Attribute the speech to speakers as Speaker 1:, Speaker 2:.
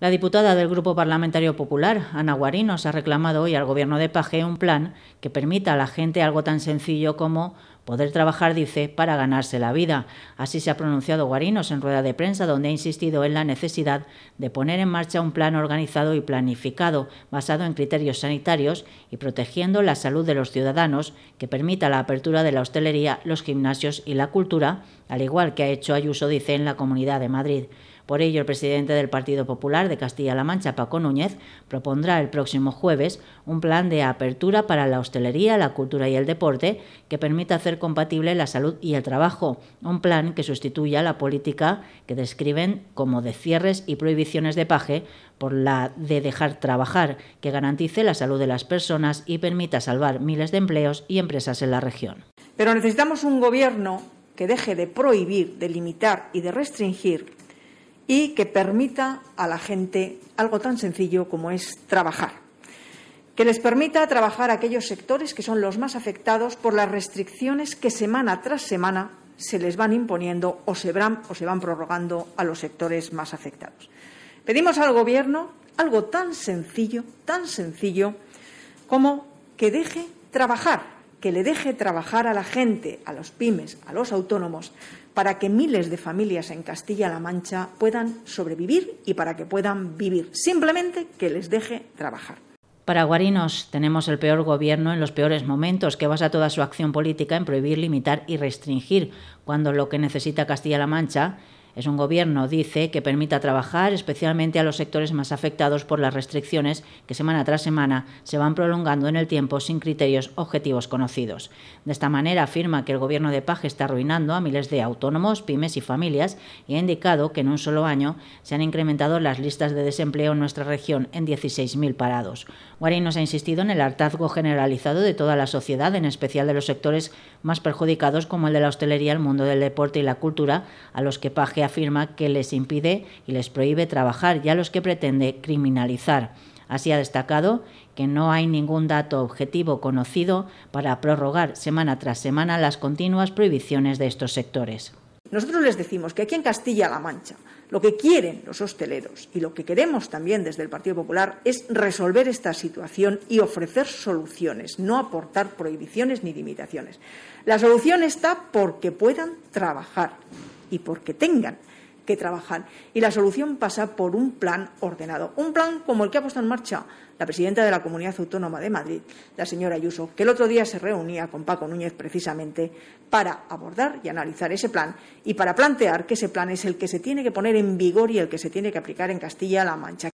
Speaker 1: La diputada del Grupo Parlamentario Popular, Ana Guarinos, ha reclamado hoy al Gobierno de Paje un plan que permita a la gente algo tan sencillo como poder trabajar, dice, para ganarse la vida. Así se ha pronunciado Guarinos en rueda de prensa, donde ha insistido en la necesidad de poner en marcha un plan organizado y planificado, basado en criterios sanitarios y protegiendo la salud de los ciudadanos, que permita la apertura de la hostelería, los gimnasios y la cultura, al igual que ha hecho Ayuso, dice, en la Comunidad de Madrid. Por ello, el presidente del Partido Popular de Castilla-La Mancha, Paco Núñez, propondrá el próximo jueves un plan de apertura para la hostelería, la cultura y el deporte que permita hacer compatible la salud y el trabajo. Un plan que sustituya la política que describen como de cierres y prohibiciones de paje por la de dejar trabajar, que garantice la salud de las personas y permita salvar miles de empleos y empresas en la región.
Speaker 2: Pero necesitamos un gobierno que deje de prohibir, de limitar y de restringir y que permita a la gente algo tan sencillo como es trabajar. Que les permita trabajar aquellos sectores que son los más afectados por las restricciones que semana tras semana se les van imponiendo o se van, o se van prorrogando a los sectores más afectados. Pedimos al Gobierno algo tan sencillo, tan sencillo como que deje trabajar, que le deje trabajar a la gente, a los pymes, a los autónomos, para que miles de familias en Castilla-La Mancha puedan sobrevivir y para que puedan vivir. Simplemente que les deje trabajar.
Speaker 1: Para Guarinos tenemos el peor gobierno en los peores momentos, que basa toda su acción política en prohibir, limitar y restringir, cuando lo que necesita Castilla-La Mancha es un gobierno, dice, que permita trabajar especialmente a los sectores más afectados por las restricciones que semana tras semana se van prolongando en el tiempo sin criterios objetivos conocidos. De esta manera afirma que el gobierno de Paje está arruinando a miles de autónomos, pymes y familias y ha indicado que en un solo año se han incrementado las listas de desempleo en nuestra región en 16.000 parados. Guarinos ha insistido en el hartazgo generalizado de toda la sociedad, en especial de los sectores más perjudicados como el de la hostelería, el mundo del deporte y la cultura, a los que Paje afirma que les impide y les prohíbe trabajar y a los que pretende criminalizar. Así ha destacado que no hay ningún dato objetivo conocido para prorrogar semana tras semana las continuas prohibiciones de estos sectores.
Speaker 2: Nosotros les decimos que aquí en Castilla-La Mancha lo que quieren los hosteleros y lo que queremos también desde el Partido Popular es resolver esta situación y ofrecer soluciones, no aportar prohibiciones ni limitaciones. La solución está porque puedan trabajar y porque tengan que trabajar. Y la solución pasa por un plan ordenado. Un plan como el que ha puesto en marcha la presidenta de la Comunidad Autónoma de Madrid, la señora Ayuso, que el otro día se reunía con Paco Núñez precisamente para abordar y analizar ese plan y para plantear que ese plan es el que se tiene que poner en vigor y el que se tiene que aplicar en Castilla-La Mancha.